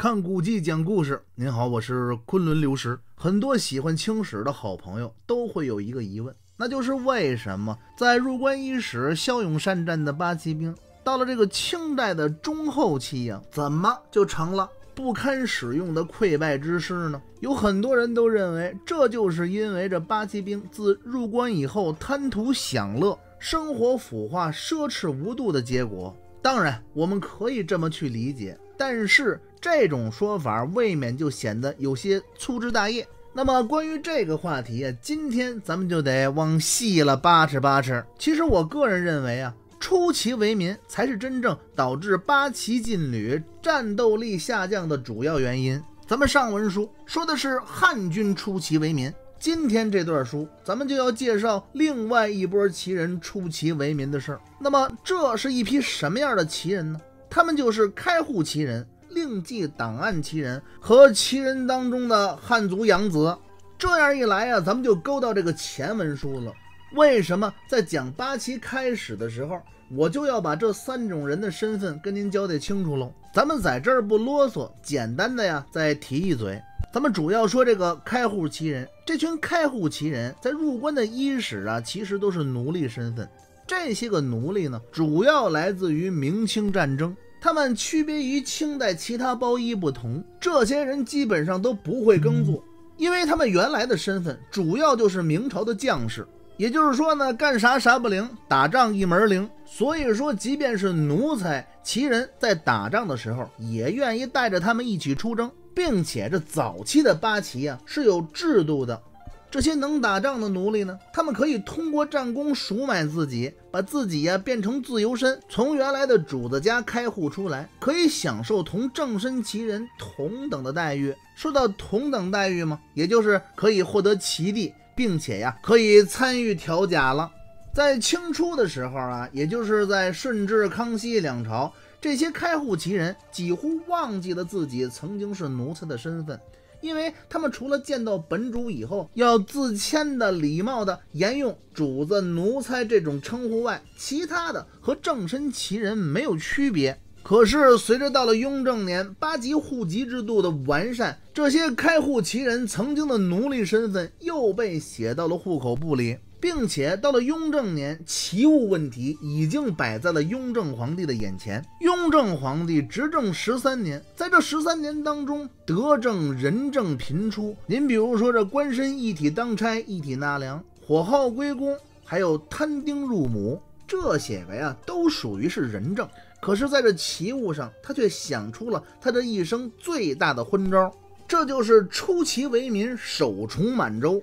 看古迹讲故事，您好，我是昆仑流石。很多喜欢清史的好朋友都会有一个疑问，那就是为什么在入关伊始、骁勇善战的八旗兵，到了这个清代的中后期呀，怎么就成了不堪使用的溃败之师呢？有很多人都认为，这就是因为这八旗兵自入关以后贪图享乐、生活腐化、奢侈无度的结果。当然，我们可以这么去理解，但是这种说法未免就显得有些粗枝大叶。那么，关于这个话题啊，今天咱们就得往细了扒扯扒扯。其实，我个人认为啊，出奇为民才是真正导致八旗劲旅战斗力下降的主要原因。咱们上文书说的是汉军出奇为民。今天这段书，咱们就要介绍另外一波奇人出奇为民的事儿。那么，这是一批什么样的奇人呢？他们就是开户奇人、另记档案奇人和奇人当中的汉族养子。这样一来啊，咱们就勾到这个前文书了。为什么在讲八旗开始的时候，我就要把这三种人的身份跟您交代清楚喽？咱们在这儿不啰嗦，简单的呀，再提一嘴。咱们主要说这个开户旗人，这群开户旗人在入关的伊始啊，其实都是奴隶身份。这些个奴隶呢，主要来自于明清战争。他们区别于清代其他包衣不同，这些人基本上都不会耕作，因为他们原来的身份主要就是明朝的将士。也就是说呢，干啥啥不灵，打仗一门灵。所以说，即便是奴才旗人，在打仗的时候，也愿意带着他们一起出征。并且这早期的八旗啊是有制度的，这些能打仗的奴隶呢，他们可以通过战功赎买自己，把自己呀变成自由身，从原来的主子家开户出来，可以享受同正身旗人同等的待遇。说到同等待遇嘛，也就是可以获得旗地，并且呀可以参与调甲了。在清初的时候啊，也就是在顺治、康熙两朝。这些开户旗人几乎忘记了自己曾经是奴才的身份，因为他们除了见到本主以后要自谦的、礼貌的沿用主子、奴才这种称呼外，其他的和正身旗人没有区别。可是随着到了雍正年八级户籍制度的完善，这些开户旗人曾经的奴隶身份又被写到了户口簿里。并且到了雍正年，奇务问题已经摆在了雍正皇帝的眼前。雍正皇帝执政十三年，在这十三年当中，德政仁政频出。您比如说，这官绅一体当差，一体纳粮，火耗归公，还有摊丁入亩，这些个呀，都属于是仁政。可是，在这奇务上，他却想出了他这一生最大的昏招，这就是出奇为民，首重满洲。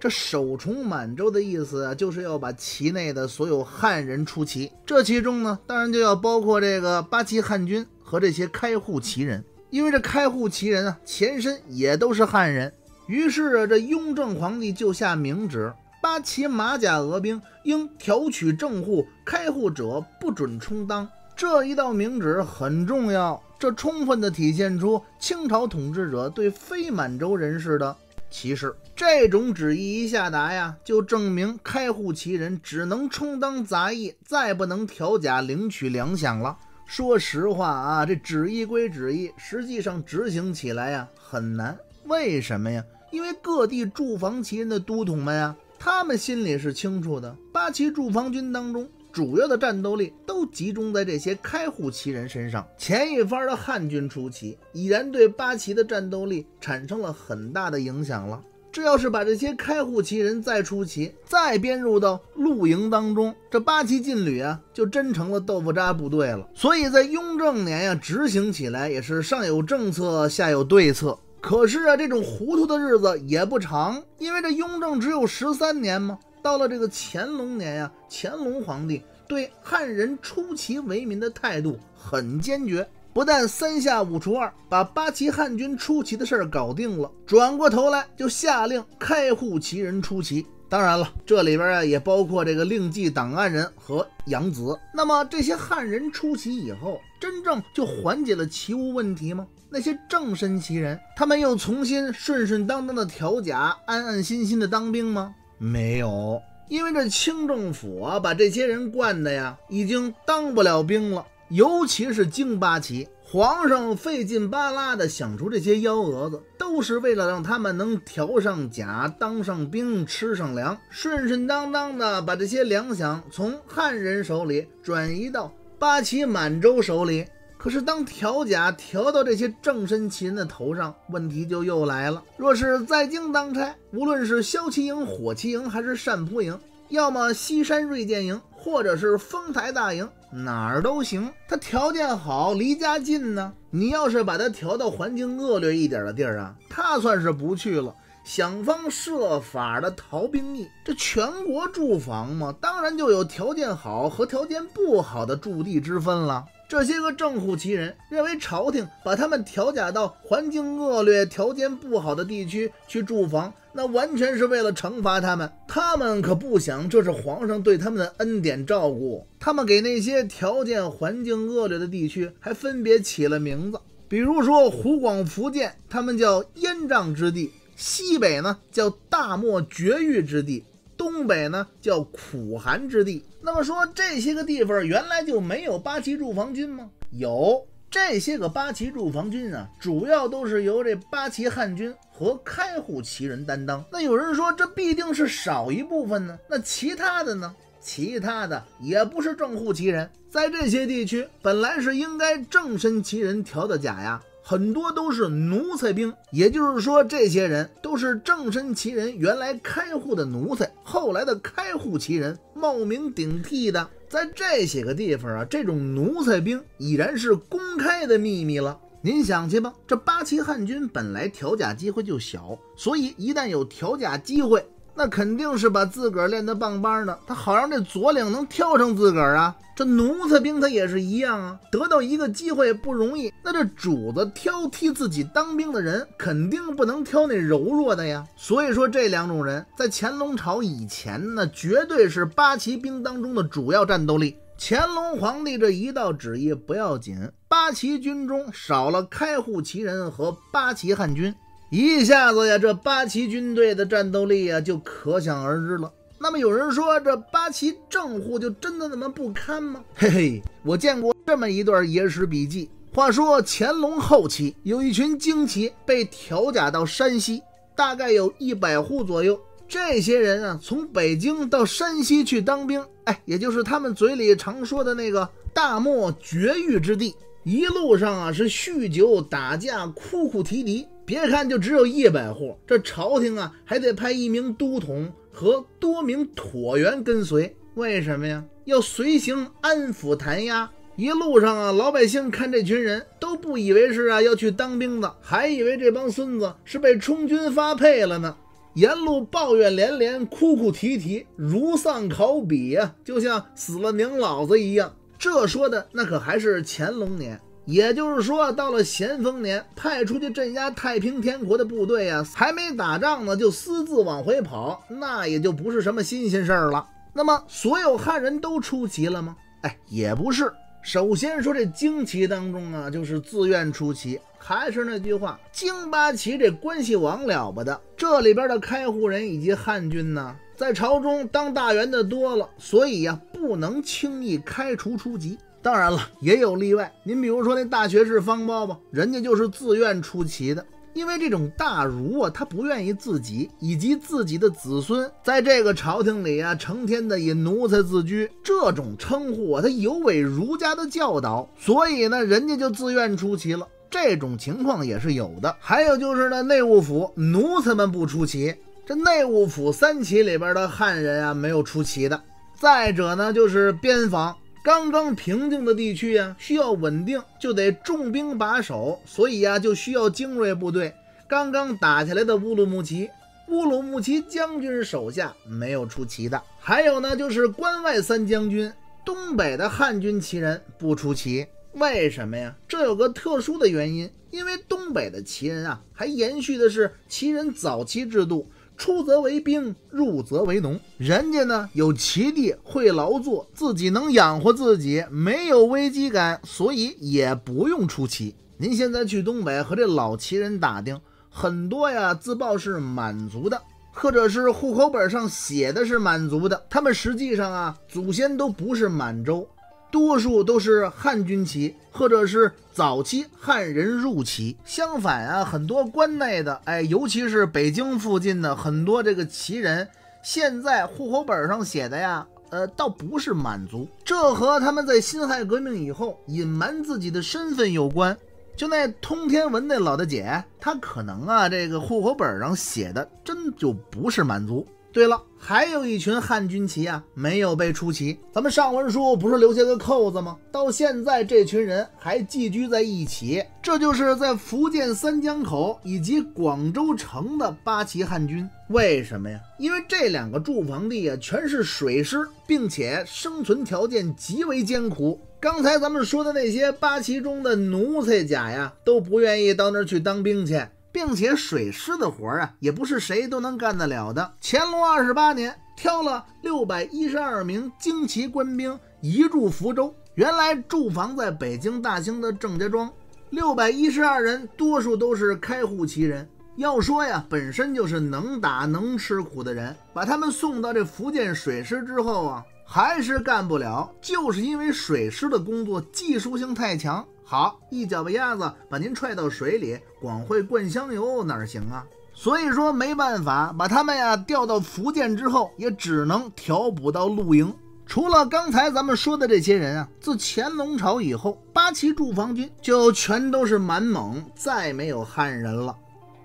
这首重满洲的意思啊，就是要把旗内的所有汉人出旗。这其中呢，当然就要包括这个八旗汉军和这些开户旗人，因为这开户旗人啊，前身也都是汉人。于是啊，这雍正皇帝就下明旨，八旗马甲俄兵应调取正户，开户者不准充当。这一道明旨很重要，这充分的体现出清朝统治者对非满洲人士的。歧视这种旨意一下达呀，就证明开户旗人只能充当杂役，再不能调甲领取粮饷了。说实话啊，这旨意归旨意，实际上执行起来呀很难。为什么呀？因为各地驻防旗人的都统们呀，他们心里是清楚的，八旗驻防军当中。主要的战斗力都集中在这些开户旗人身上。前一番的汉军出旗，已然对八旗的战斗力产生了很大的影响了。这要是把这些开户旗人再出旗，再编入到露营当中，这八旗劲旅啊，就真成了豆腐渣部队了。所以在雍正年呀，执行起来也是上有政策，下有对策。可是啊，这种糊涂的日子也不长，因为这雍正只有十三年嘛。到了这个乾隆年呀，乾隆皇帝对汉人出奇为民的态度很坚决，不但三下五除二把八旗汉军出奇的事儿搞定了，转过头来就下令开户旗人出奇。当然了，这里边啊也包括这个令记档案人和养子。那么这些汉人出奇以后，真正就缓解了旗务问题吗？那些正身旗人，他们又重新顺顺当当的调甲，安安心心的当兵吗？没有，因为这清政府啊，把这些人惯的呀，已经当不了兵了。尤其是京八旗，皇上费劲巴拉的想出这些幺蛾子，都是为了让他们能调上甲、当上兵、吃上粮，顺顺当当的把这些粮饷从汉人手里转移到八旗满洲手里。可是当调甲调到这些正身旗人的头上，问题就又来了。若是在京当差，无论是骁骑营、火骑营还是善扑营，要么西山锐剑营，或者是丰台大营。哪儿都行，他条件好，离家近呢。你要是把他调到环境恶劣一点的地儿啊，他算是不去了，想方设法的逃兵役。这全国驻防嘛，当然就有条件好和条件不好的驻地之分了。这些个正户旗人认为朝廷把他们调假到环境恶劣、条件不好的地区去驻防，那完全是为了惩罚他们。他们可不想这是皇上对他们的恩典照顾。他们给那些条件环境恶劣的地区还分别起了名字，比如说湖广、福建，他们叫烟瘴之地；西北呢叫大漠绝域之地。东北呢叫苦寒之地，那么说这些个地方原来就没有八旗驻防军吗？有这些个八旗驻防军啊，主要都是由这八旗汉军和开户旗人担当。那有人说这必定是少一部分呢？那其他的呢？其他的也不是正户旗人，在这些地区本来是应该正身旗人调的甲呀。很多都是奴才兵，也就是说，这些人都是正身旗人原来开户的奴才，后来的开户旗人冒名顶替的。在这些个地方啊，这种奴才兵已然是公开的秘密了。您想去吧，这八旗汉军本来调甲机会就小，所以一旦有调甲机会。那肯定是把自个儿练得棒棒的，他好让这左领能挑上自个儿啊。这奴才兵他也是一样啊，得到一个机会不容易。那这主子挑剔自己当兵的人，肯定不能挑那柔弱的呀。所以说，这两种人在乾隆朝以前呢，绝对是八旗兵当中的主要战斗力。乾隆皇帝这一道旨意不要紧，八旗军中少了开户旗人和八旗汉军。一下子呀，这八旗军队的战斗力呀就可想而知了。那么有人说，这八旗正户就真的那么不堪吗？嘿嘿，我见过这么一段野史笔记。话说乾隆后期，有一群精旗被调甲到山西，大概有一百户左右。这些人啊，从北京到山西去当兵，哎，也就是他们嘴里常说的那个大漠绝域之地。一路上啊，是酗酒打架，哭哭啼啼。别看就只有一百户，这朝廷啊还得派一名都统和多名椭员跟随。为什么呀？要随行安抚弹压。一路上啊，老百姓看这群人都不以为是啊要去当兵的，还以为这帮孙子是被充军发配了呢。沿路抱怨连连，哭哭啼啼，如丧考妣呀，就像死了娘老子一样。这说的那可还是乾隆年。也就是说，到了咸丰年，派出去镇压太平天国的部队啊，还没打仗呢，就私自往回跑，那也就不是什么新鲜事儿了。那么，所有汉人都出奇了吗？哎，也不是。首先说这京旗当中啊，就是自愿出旗。还是那句话，京八旗这关系网了不得，这里边的开户人以及汉军呢，在朝中当大员的多了，所以呀，不能轻易开除出籍。当然了，也有例外。您比如说那大学士方苞吧，人家就是自愿出奇的。因为这种大儒啊，他不愿意自己以及自己的子孙在这个朝廷里啊，成天的以奴才自居，这种称呼啊，他有违儒家的教导。所以呢，人家就自愿出奇了。这种情况也是有的。还有就是呢，内务府奴才们不出奇，这内务府三旗里边的汉人啊，没有出奇的。再者呢，就是边防。刚刚平静的地区呀，需要稳定，就得重兵把守，所以呀，就需要精锐部队。刚刚打下来的乌鲁木齐，乌鲁木齐将军手下没有出奇的。还有呢，就是关外三将军，东北的汉军旗人不出奇。为什么呀？这有个特殊的原因，因为东北的旗人啊，还延续的是旗人早期制度。出则为兵，入则为农。人家呢有其地，会劳作，自己能养活自己，没有危机感，所以也不用出奇。您现在去东北和这老旗人打听，很多呀自报是满族的，或者是户口本上写的是满族的，他们实际上啊祖先都不是满洲。多数都是汉军旗，或者是早期汉人入旗。相反啊，很多关内的，哎，尤其是北京附近的很多这个旗人，现在户口本上写的呀，呃，倒不是满族。这和他们在辛亥革命以后隐瞒自己的身份有关。就那通天文那老大姐，她可能啊，这个户口本上写的真就不是满族。对了，还有一群汉军旗啊，没有被出旗。咱们上文书不是留下个扣子吗？到现在，这群人还寄居在一起。这就是在福建三江口以及广州城的八旗汉军。为什么呀？因为这两个驻防地啊，全是水师，并且生存条件极为艰苦。刚才咱们说的那些八旗中的奴才甲呀，都不愿意到那儿去当兵去。并且水师的活儿啊，也不是谁都能干得了的。乾隆二十八年，挑了六百一十二名精骑官兵移驻福州。原来驻防在北京大兴的郑家庄，六百一十二人，多数都是开户旗人。要说呀，本身就是能打能吃苦的人，把他们送到这福建水师之后啊，还是干不了，就是因为水师的工作技术性太强。好，一脚把鸭子把您踹到水里，光会灌香油哪行啊？所以说没办法，把他们呀调到福建之后，也只能调补到露营。除了刚才咱们说的这些人啊，自乾隆朝以后，八旗驻防军就全都是满蒙，再没有汉人了。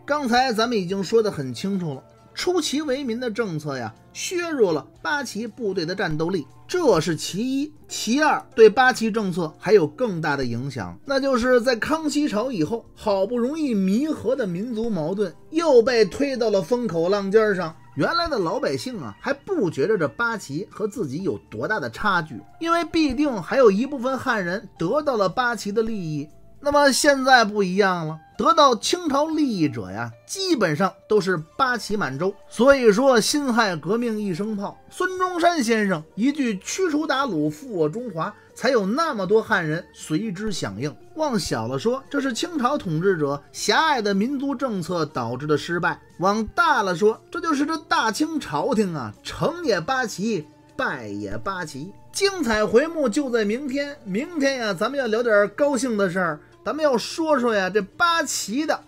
刚才咱们已经说的很清楚了。出奇为民的政策呀，削弱了八旗部队的战斗力，这是其一。其二，对八旗政策还有更大的影响，那就是在康熙朝以后，好不容易弥合的民族矛盾又被推到了风口浪尖上。原来的老百姓啊，还不觉着这八旗和自己有多大的差距，因为必定还有一部分汉人得到了八旗的利益。那么现在不一样了，得到清朝利益者呀，基本上都是八旗满洲。所以说，辛亥革命一声炮，孙中山先生一句“驱除鞑虏，复我中华”，才有那么多汉人随之响应。往小了说，这是清朝统治者狭隘的民族政策导致的失败；往大了说，这就是这大清朝廷啊，成也八旗，败也八旗。精彩回目就在明天。明天呀，咱们要聊点高兴的事儿。咱们要说说呀，这八旗的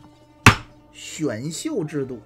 选秀制度。